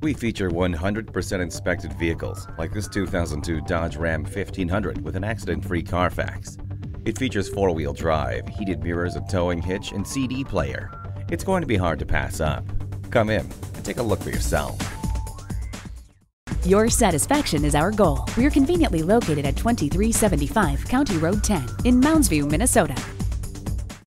We feature 100% inspected vehicles, like this 2002 Dodge Ram 1500 with an accident-free Carfax. It features four-wheel drive, heated mirrors, a towing hitch, and CD player. It's going to be hard to pass up. Come in and take a look for yourself. Your satisfaction is our goal. We're conveniently located at 2375 County Road 10 in Moundsview, Minnesota.